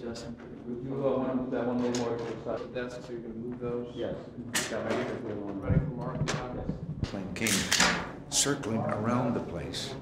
Justin. You uh, want to move that one a little more to the side? That's, so you're gonna move those? Yes. Got ready for the one. Ready for Mark? plane came circling around the place,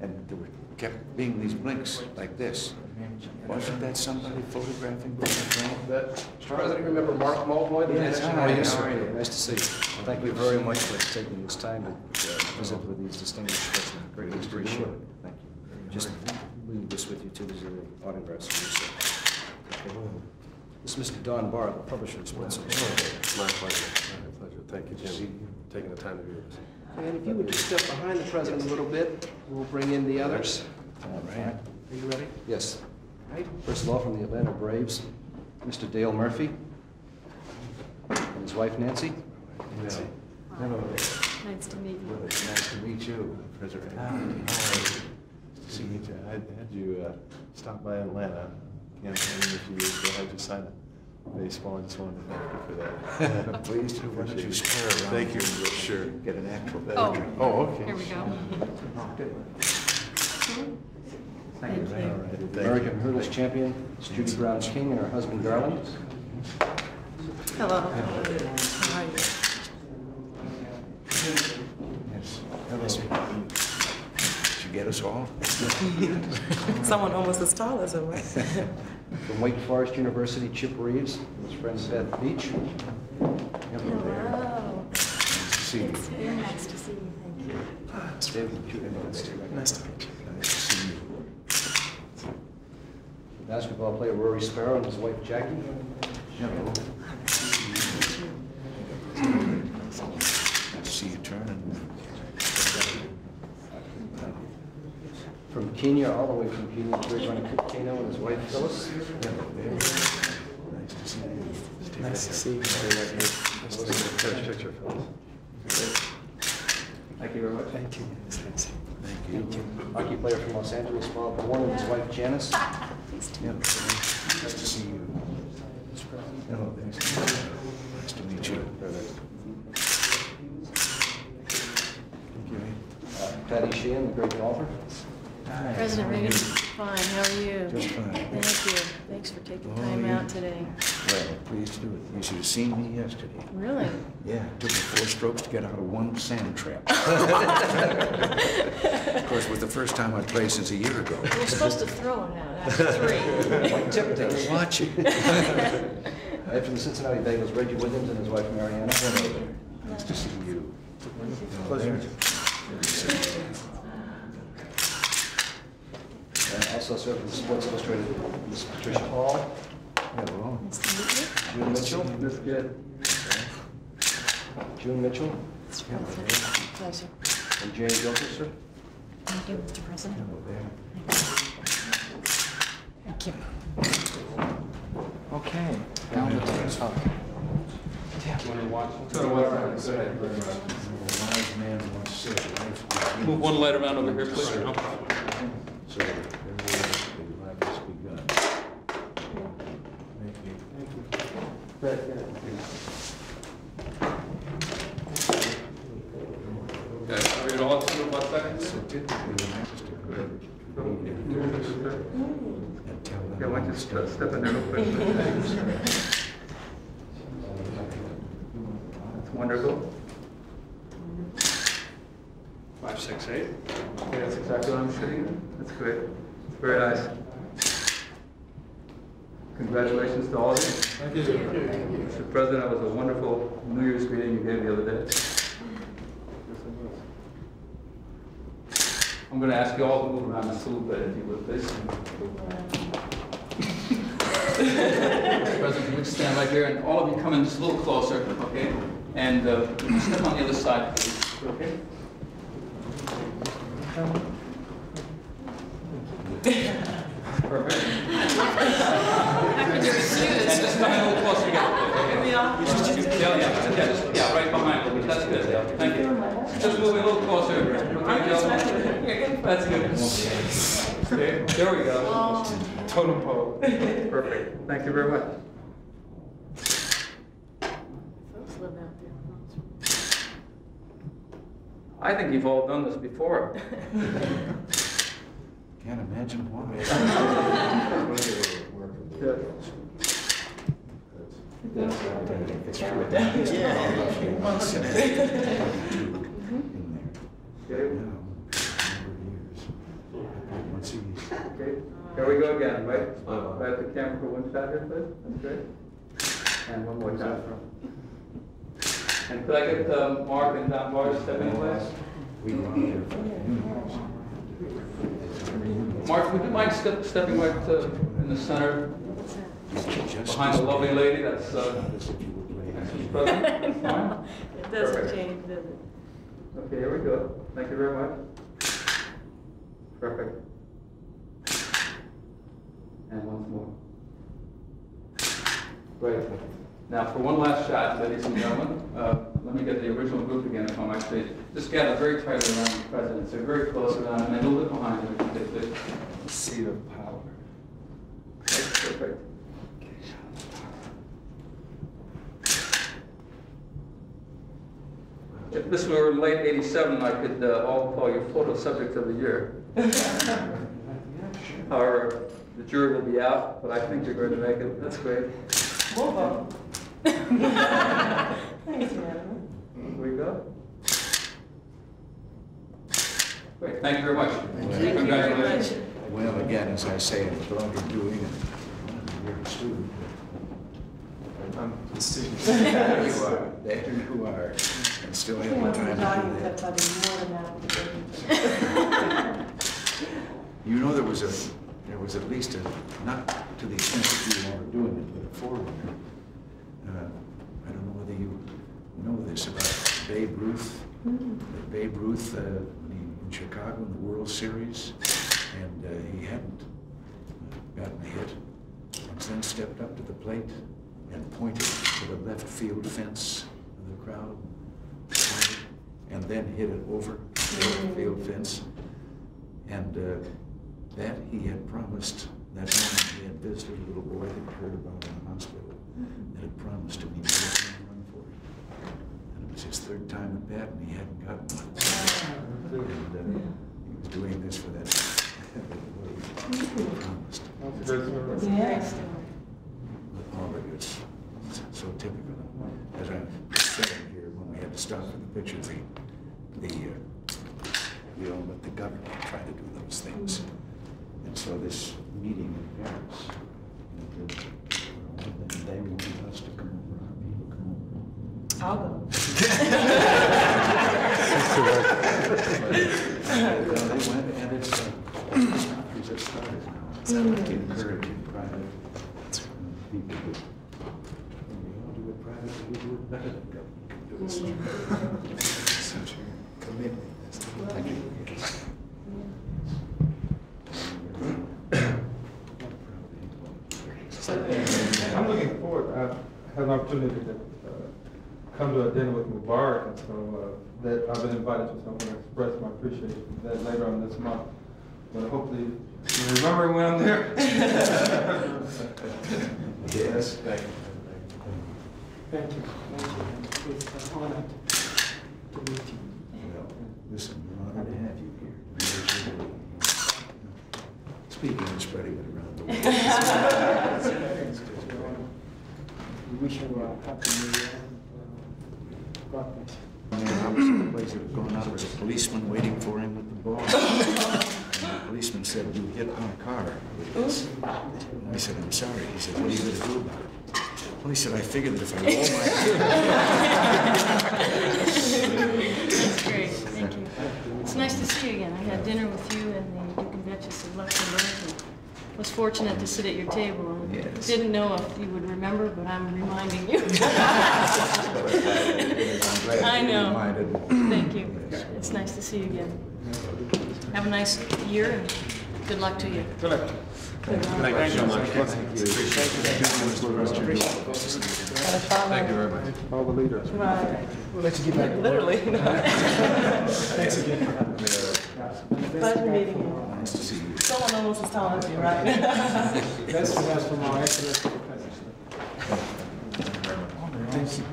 and there were, kept being these blinks like this. Wasn't that somebody photographing the plane? Mr. President, you remember Mark Mulvoy? Yes, National hi, how are you? Nice to see you. Thank you very much for taking this time to uh, visit with these distinguished persons. Greatly appreciate it. Thank you. Just leave this with you too, these are the autographs for you, sir. Okay. This is Mr. Don Barr, the publisher of Sports Illustrated. My pleasure, my pleasure. Thank you, Jim, for taking the time to be with us. And if you would just step behind the president a little bit, we'll bring in the others. All right. Are you ready? Yes. First of all, from the Atlanta Braves, Mr. Dale Murphy and his wife Nancy. Nancy. Hello, Nice to meet you. nice to meet you, President. Nice to See you, Jim. I had you uh, stop by Atlanta campaigning a few years ago. I had you sign a baseball. I just wanted to thank you for that. Please do, why don't you square around? Thank you, sure. Get an actual Oh. picture. Oh, okay. Here we go. Oh, thank you. All right, thank you. American Hurdles champion is Judi Brown's King and her husband Garland. Hello. How are you? Yes, hello. Did you get us all? Someone almost as tall as him. From Wake Forest University, Chip Rives and his friend Beth Beach. Hello. See you. It's very nice to see you, thank you. Nice to meet you. Nice to see you. Basketball player Rory Sparrow and his wife Jackie. Hello. Nice to see you turning. From Kenya, all the way from Kenya, George Ronnie Keino and his wife Phyllis. Hello there. Nice to see you. Nice to see you. First picture, Phyllis. Thank you very much. Thank you. Thank you. Hockey player from Los Angeles, Bob Bourne and his wife Janice. Hello. Nice to see you. Hello there. Nice to meet you. Thank you. Uh, Patty Sheehan, the great golfer. Hi. President Reagan, fine, how are you? Just fine. Thank you. Thanks for taking Oh, time you- out today. Well, pleased to do it. You should have seen me yesterday. Really? Yeah, it took me four strokes to get out of one sand trap. Of course, it was the first time I'd played since a year ago. You're supposed to throw it out after three. Like tip I was watching. After the Cincinnati Bengals, Reggie Williams and his wife Mariana. Nice to see you. Pleasure. And also served with Sports Illustrated, Miss Patricia Hall, Hello. Nice to meet. June Mitchell, That's good. June Mitchell, It's a Pleasure. and Jane Gilchrist. Thank you, Mr. President. Hello there. Thank you. Okay. Want to watch? Go to? Go ahead. Wise man once said, life begins Move one light around over here, please. No problem. So every life has begun. Thank you. Okay, are we all through one second? So typically, the master could and tell them. Okay, why don't step step in there real quick? That's wonderful. Five, six, eight. Okay, that's exactly what I'm shooting. That's great. Very nice. Congratulations to all of you. Thank you. Thank you, Mr. President, that was a wonderful New Year's greeting you gave the other day. I'm going to ask you all to move around just a little bit, if you would, please. President, can we stand right here, and all of you come in just a little closer, okay? And uh, step on the other side, please, okay? Perfect. And just come in a little closer together, okay? Yeah, yeah, yeah, just- yeah, right behind you, that's good, yeah, thank you. Just moving a little closer. Okay, Joe? That's good. Okay, there we go. Totem pole. Perfect, thank you very much. Folks live out there. I think you've all done this before. Can't imagine why. Okay, here we go again, right? Right at the camera for one shot here, please. That's great. And one more time. And could I get um, Mark and Don Barr to step in, please? Mark, would you mind step- stepping right uh, in the center, behind the lovely lady that's, uh, next to the president? Fine? It doesn't Perfect. change, does it? Okay, here we go. Thank you very much. Perfect. And once more. Great. Now, for one last shot, ladies and gentlemen, uh, let me get the original group again, if I might please. Just gather very tightly around the president, so very close around him, and a little bit behind him, if you could, please. Seat of power. Perfect. If this were in late eighty-seven, I could uh, all call you photo subject of the year. However, the jury will be out, but I think you're going to make it. That's great. Thanks, Madam. Here we go. Great, thank you very much. Thank you very much. Congratulations. Well, again, as I say, I'm glad you're doing it. You're a student. I'm a student. There you are, there you are, and still have the time to do that. You know, there was a, there was at least a, not to the extent that you are doing it, but a forerunner. Uh, I don't know whether you know this about Babe Ruth. That Babe Ruth, uh, in Chicago in the World Series, and uh, he hadn't uh, gotten a hit, and then stepped up to the plate and pointed to the left field fence of the crowd, and then hit it over the left field fence. And uh, that he had promised, that morning he had visited a little boy that he heard about in the hospital, that had promised him he would run for it. And it was his third time at bat, and he hadn't gotten one. And uh, he was doing this for that, that boy he promised. It's a great story. All of it's so typical. As I saying here, when we had to stop for the picture, the, the, uh, we don't let the government try to do those things. And so this meeting in Paris, you know, the- they wanted us to come over, our people come over. I'll go. Well, they went, and it's, uh, it's not, it's just started now. Encouraging private uh, people to, we all do it privately, we do it better than government do it. Such a commitment. Thank you. I'm looking forward, I had an opportunity to uh, come to a dinner with Mubarak, and so uh, that, I've been invited to, so I'm gonna express my appreciation for that later on this month. But hopefully, you remember when I'm there. Yes. Thank you. Thank you. Thank you. It's an honor to meet you. Well, listen, we're honored to have you here. Speaking and spreading it around the world. We wish you a happy new year. and, uh, God bless you. Man, I was in a place that had gone out, there was a policeman waiting for him with the ball. Policeman said, you hit my car with this. I said, I'm sorry. He said, what are you gonna do about it? Well, he said, I figured that if I roll my. That's great, thank you. It's nice to see you again. I had dinner with you and the Duke and Duchess of Luxembourg and was fortunate to sit at your table. and Yes. Didn't know if you would remember, but I'm reminding you. I'm glad I know. reminded. Thank you. It's nice to see you again. Have a nice year and good luck to you. Good luck. Thank you so much. Thank you Thank you very much. All the leaders. We'll let you get back. Literally. Thanks again for having me. Pleasure meeting you. Nice to see you. Someone almost was telling you, right? Best regards from our excellent president. Thank you.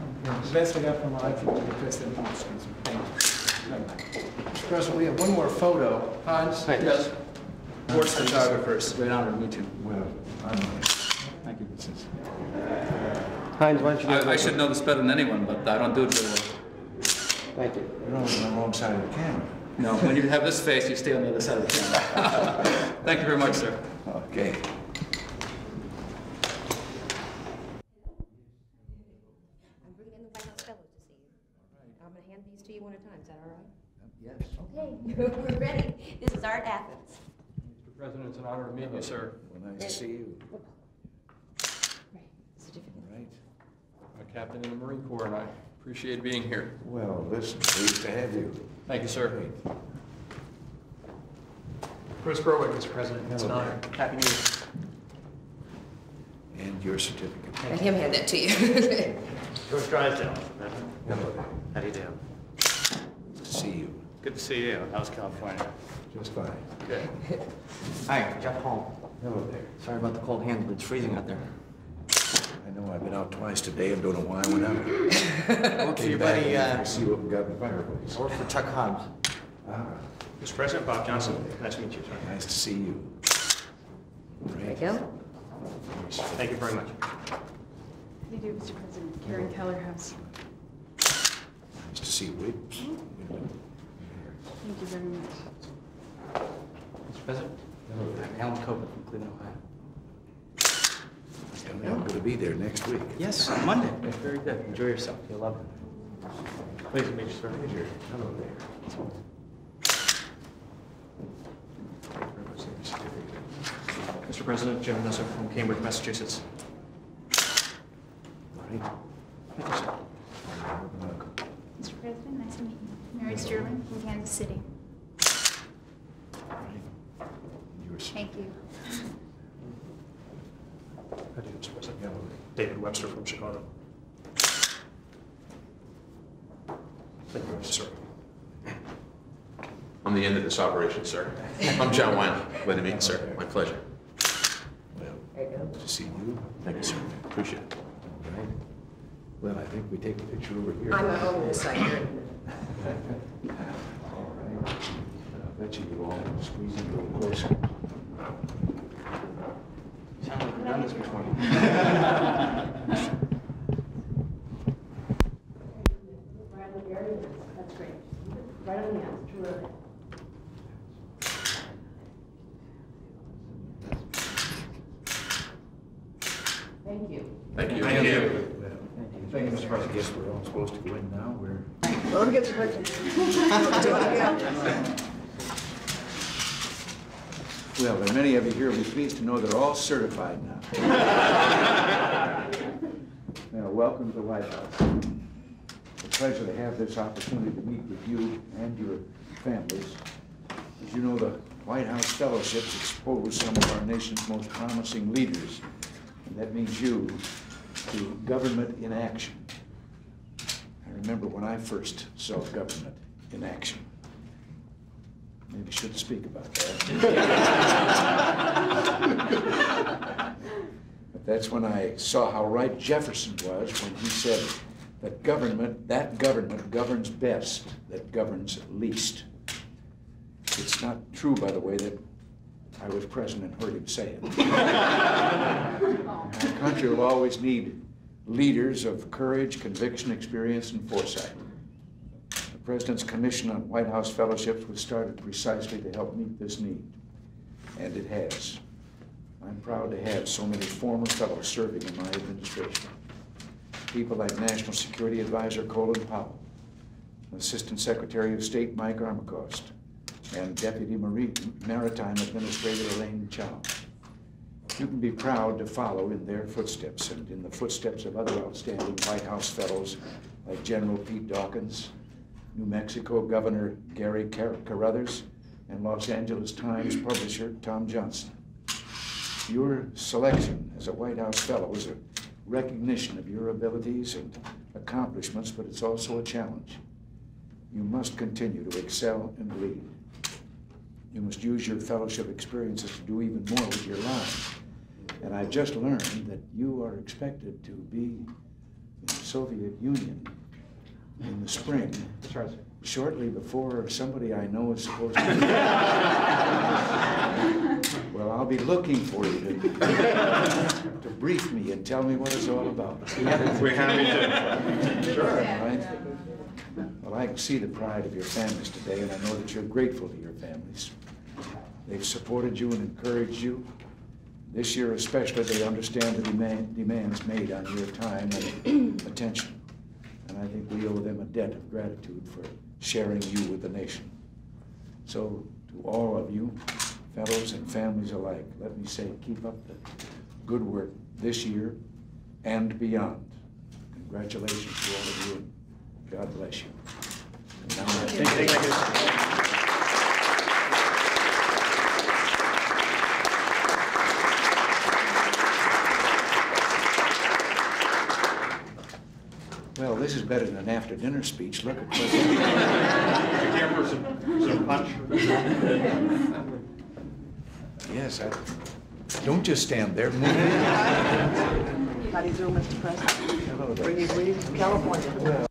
Best regards from our excellent president. Thank you. Mr. President, we have one more photo. Hans? Yes. Board photographers. Great honor to meet you. Well, I'm honored. This is- Heinz, why don't you? I, I should know this better than anyone, but I don't do it very well. Thank you. You're on the wrong side of the camera. No, when you have this face, you stay on the other side of the camera. Thank you very much, sir. Okay. I'm bringing in the White House Fellows to see you. I'm gonna hand these to you one at a time, is that all right? Yes. Okay, we're ready. This is Art Athens. Mr. President, it's an honor to meet you, sir. Well, nice to see you. Right, certificate. Right. I'm a captain in the Marine Corps, and I appreciate being here. Well, listen, pleased to have you. Thank you, sir. Great. Bruce Berwick, Mr. President. It's an Hello honor. Happy New Year. And your certificate. Let him hand that to you. George Drysdale, Hello. How do you do? Good to see you. Good to see you. How's California? Just fine. Good. Hi, Jeff Holm. Hello there. Sorry about the cold hand, but it's freezing out there. I know I've been out twice today and don't know why I went out. I work for Came your back buddy, and uh, see what we got in the fireplace. I work for Chuck Hobbs. Ah, Mr. President, Bob Johnson. Nice to meet you, sir. nice to see you. Thank you Thank you very much. How do you do, Mr. President? Karen Keller House. Nice to see you. Wait. Wait a minute. Thank you very much. Mr. President, I'm Alan Copeland from Cleveland, Ohio. I'm going to be there next week. Yes, on Monday. Very good. Enjoy yourself. You'll love it. Pleased to meet you, sir. Pleasure. Hello there. Thank you very much. Thank you, certificate. Mr. President, Jim Nusser from Cambridge, Massachusetts. Right. Thank you, sir. Welcome. Mr. President, nice to meet you. Mary Sterling from Kansas City. Right. Yours. Thank you. How do you do, Mr. President? Hello. David Webster from Chicago. Thank you, sir. On the end of this operation, sir. I'm John Wine. Glad to meet you, sir. My pleasure. Well, There you go. good to see you. Thank you, sir. Appreciate it. All right. Well, I think we take a picture over here. I'm over this side here. All right. I bet you you all squeeze in a little closer. Sound like we've done this before. Right on the area, that's great. Right on the end, terrific. Thank you. Thank you. Thank you. Thank you, Mr. President. I guess we're all supposed to go in now. We're. Let me get your picture. Well, there are many of you here who'll be pleased to know they're all certified now. Now, welcome to the White House. Pleasure to have this opportunity to meet with you and your families. As you know, the White House fellowships expose some of our nation's most promising leaders, and that means you, to government in action. I remember when I first saw government in action. Maybe shouldn't speak about that. But that's when I saw how right Jefferson was when he said that government, that government governs best, that governs least. It's not true, by the way, that I was present and heard him say it. Our country will always need leaders of courage, conviction, experience, and foresight. The President's Commission on White House Fellowships was started precisely to help meet this need, and it has. I'm proud to have so many former fellows serving in my administration. People like National Security Advisor Colin Powell, Assistant Secretary of State Mike Armacost, and Deputy Marine Maritime Administrator Elaine Chao. You can be proud to follow in their footsteps and in the footsteps of other outstanding White House fellows like General Pete Dawkins, New Mexico Governor Garrey Car- Carruthers, and Los Angeles Times publisher Tom Johnson. Your selection as a White House Fellow is a recognition of your abilities and accomplishments, but it's also a challenge. You must continue to excel and lead. You must use your fellowship experiences to do even more with your life. And I've just learned that you are expected to be in the Soviet Union in the spring, That's right, sir. Shortly before somebody I know is supposed to. Well, I'll be looking for you to, to brief me and tell me what it's all about. We're happy to. Sure. Right? Well, I can see the pride of your families today, and I know that you're grateful to your families. They've supported you and encouraged you. This year especially, they understand the demand, demands made on your time and attention. And I think we owe them a debt of gratitude for sharing you with the nation. So to all of you, fellows and families alike, let me say, keep up the good work this year and beyond. Congratulations to all of you, and God bless you. And now I think- Well, this is better than an after-dinner speech. Look at President. Here for some, some punch. Yes, I, don't just stand there, move in. How do you do, Mr. President? Hello there. Bringing greetings from California.